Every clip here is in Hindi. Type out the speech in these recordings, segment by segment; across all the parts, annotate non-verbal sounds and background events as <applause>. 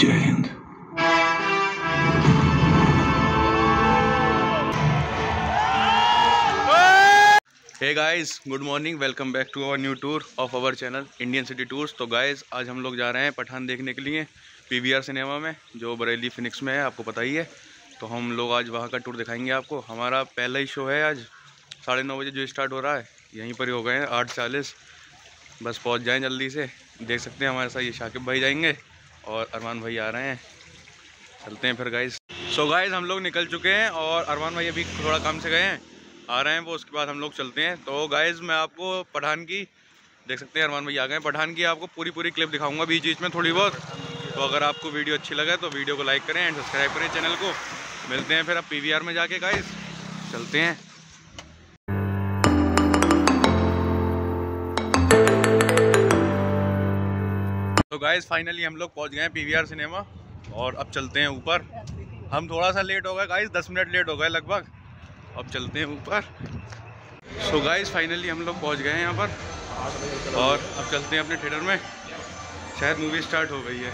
जय Hind hey guys good morning welcome back to our new tour of our channel Indian city tours तो गाइस आज हम लोग जा रहे हैं पठान देखने के लिए पीवीआर सिनेमा में, जो बरेली फिनिक्स में है, आपको पता ही है। तो हम लोग आज वहाँ का टूर दिखाएँगे आपको। हमारा पहला ही शो है आज। साढ़े नौ बजे जो स्टार्ट हो रहा है, यहीं पर ही हो गए हैं, आठ चालीस। बस पहुँच जाएँ जल्दी से। देख सकते हैं हमारे साथ ये शाकिब भाई जाएँगे। और अरमान भाई आ रहे हैं। चलते हैं फिर गाइज़ सो गाइज़ हम लोग निकल चुके हैं और अरमान भाई अभी थोड़ा काम से गए हैं। आ रहे हैं वो, उसके बाद हम लोग चलते हैं। तो गाइज़ मैं आपको पठान की, देख सकते हैं, अरमान भाई आ गए पठान की आपको पूरी पूरी क्लिप दिखाऊँगा बीच बीच में थोड़ी बहुत। तो अगर आपको वीडियो अच्छी लगे तो वीडियो को लाइक करें एंड सब्सक्राइब करें चैनल को। मिलते हैं फिर आप पी में जाके गाइज़ चलते हैं। गाइस फाइनली हम लोग पहुँच गए हैं पीवीआर सिनेमा और अब चलते हैं ऊपर। हम थोड़ा सा लेट हो गए गाइस दस मिनट लेट हो गए लगभग। अब चलते हैं ऊपर। सो गाइस फाइनली हम लोग पहुँच गए हैं यहाँ पर। और अब चलते हैं अपने थिएटर में। शायद मूवी स्टार्ट हो गई है।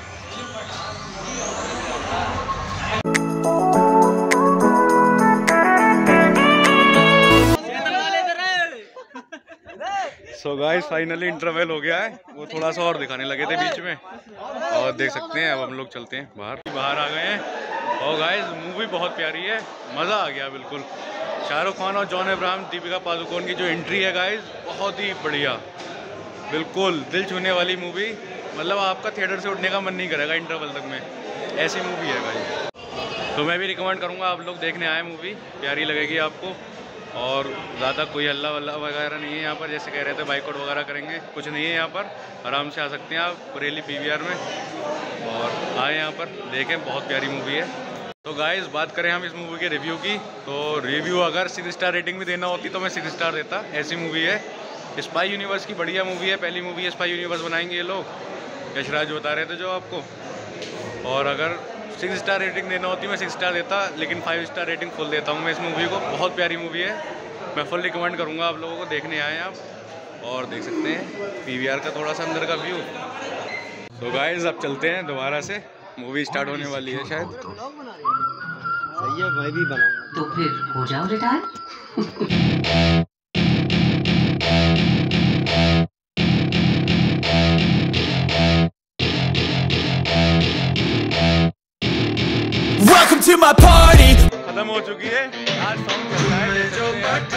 सो गाइस फाइनली इंटरवल हो गया है। वो थोड़ा सा और दिखाने लगे थे बीच में। और देख सकते हैं, अब हम लोग चलते हैं बाहर। बाहर आ गए हैं। और गाइस मूवी बहुत प्यारी है। मज़ा आ गया बिल्कुल। शाहरुख खान और जॉन अब्राहम, दीपिका पादुकोण की जो एंट्री है गाइस बहुत ही बढ़िया। बिल्कुल, दिल छूने वाली मूवी मतलब आपका थिएटर से उठने का मन नहीं करेगा इंटरवल तक में। ऐसी मूवी है गाइस तो मैं भी रिकमेंड करूँगा आप लोग देखने आए मूवी प्यारी लगेगी आपको। और ज़्यादा कोई हल्ला वल्ला वगैरह नहीं है यहाँ पर, जैसे कह रहे थे बाइकआउट वगैरह करेंगे, कुछ नहीं है यहाँ पर। आराम से आ सकते हैं आप बरेली पीवीआर में। और आए यहाँ पर, देखें, बहुत प्यारी मूवी है। तो गाइस बात करें हम इस मूवी के रिव्यू की। तो रिव्यू अगर सिक्स स्टार रेटिंग भी देना होती तो मैं सिक्स स्टार देता, ऐसी मूवी है। स्पाई यूनिवर्स की बढ़िया मूवी है, पहली मूवी है स्पाई यूनिवर्स बनाएँगे ये लोग। यशराज बता रहे थे जो आपको। और अगर सिक्स स्टार रेटिंग देना होती मैं सिक्स स्टार देता लेकिन फाइव स्टार रेटिंग फुल देता हूँ मैं इस मूवी को। बहुत प्यारी मूवी है। मैं फुल रिकमेंड करूँगा आप लोगों को देखने आए आप और देख सकते हैं पीवीआर का थोड़ा सा अंदर का व्यू तो गाइज़ अब चलते हैं दोबारा से। मूवी स्टार्ट होने वाली है शायद। सही है मैं भी बनाऊँगा। तो फिर हो जाओ रिटायर <laughs> my party. खत्म हो चुकी है। आज सॉन्ग चल रहा है। देख सकते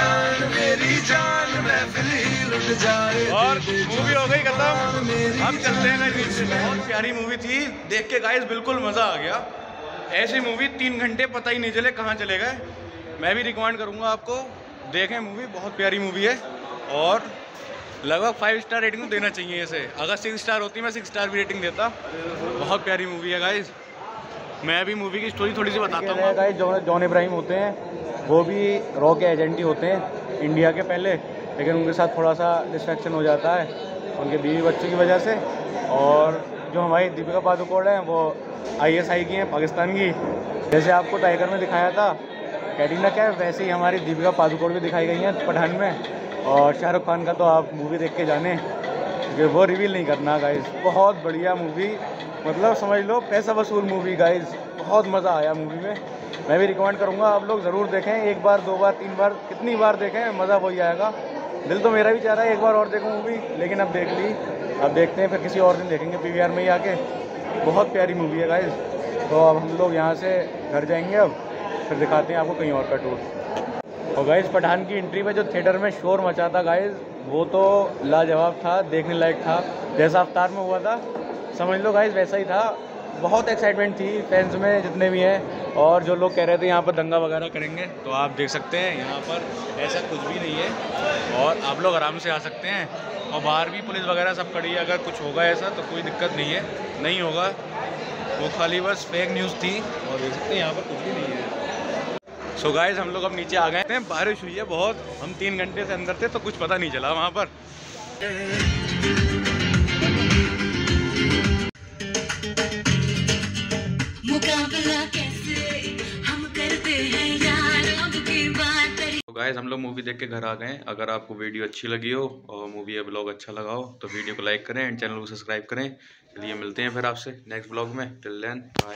हैं। और मूवी हो गई खत्म। अब चलते हैं गाइस बहुत प्यारी मूवी थी। देख के गाइस बिल्कुल मज़ा आ गया। ऐसी मूवी तीन घंटे पता ही नहीं चले कहाँ चले गए। मैं भी रिकमेंड करूँगा आपको। देखें मूवी बहुत प्यारी मूवी है। और लगभग फाइव स्टार रेटिंग देना चाहिए इसे। अगर सिक्स स्टार होती मैं सिक्स स्टार भी रेटिंग देता। बहुत प्यारी मूवी है गाइस मैं अभी मूवी की स्टोरी थोड़ी सी बताता हूँ गाइस जॉन जॉन इब्राहिम होते हैं वो भी रॉ के एजेंट ही होते हैं इंडिया के पहले लेकिन उनके साथ थोड़ा सा डिस्ट्रैक्शन हो जाता है उनके बीवी बच्चों की वजह से और जो हमारी दीपिका पादुकोण हैं वो आईएसआई की हैं पाकिस्तान की। जैसे आपको टाइगर में दिखाया था कैटरीना कैफ वैसे ही हमारी दीपिका पादुकोण भी दिखाई गई हैं पठान में और शाहरुख खान का तो आप मूवी देख के जाने। क्योंकि वो रिवील नहीं करना गाइस बहुत बढ़िया मूवी मतलब समझ लो, पैसा वसूल मूवी गाइस बहुत मज़ा आया मूवी में. मैं भी रिकमेंड करूँगा, आप लोग ज़रूर देखें. एक बार, दो बार, तीन बार, कितनी बार देखें, मज़ा वही आएगा. दिल तो मेरा भी चाह रहा है एक बार और देखूँ मूवी लेकिन अब देख ली. अब देखते हैं, फिर किसी और दिन देखेंगे पीवीआर में ही आके. बहुत प्यारी मूवी है गाइज़ तो अब हम लोग यहाँ से घर जाएँगे अब. फिर दिखाते हैं आपको कहीं और का टूर और गाइस पठान की एंट्री में जो थिएटर में शोर मचा था गाइस वो तो लाजवाब था, देखने लायक था। जैसा अवतार में हुआ था, समझ लो गाइस वैसा ही था। बहुत एक्साइटमेंट थी फैंस में जितने भी हैं, और जो लोग कह रहे थे यहाँ पर दंगा वगैरह करेंगे तो आप देख सकते हैं, यहाँ पर ऐसा कुछ भी नहीं है। और आप लोग आराम से आ सकते हैं। और बाहर भी पुलिस वगैरह सब खड़ी है, अगर कुछ होगा ऐसा तो कोई दिक्कत नहीं है। नहीं होगा, वो खाली बस फेक न्यूज़ थी, और देख सकते हैं, यहाँ पर कुछ भी नहीं है। सो so गाइस हम लोग अब नीचे आ गए हैं। बारिश हुई है बहुत। हम तीन घंटे से अंदर थे तो कुछ पता नहीं चला वहाँ पर। तो गाइस हम लोग मूवी देख के घर आ गए अगर आपको वीडियो अच्छी लगी हो और मूवी या ब्लॉग अच्छा लगा हो तो वीडियो को लाइक करें एंड चैनल को सब्सक्राइब करें। चलिए मिलते हैं फिर आपसे नेक्स्ट ब्लॉग में। Till then bye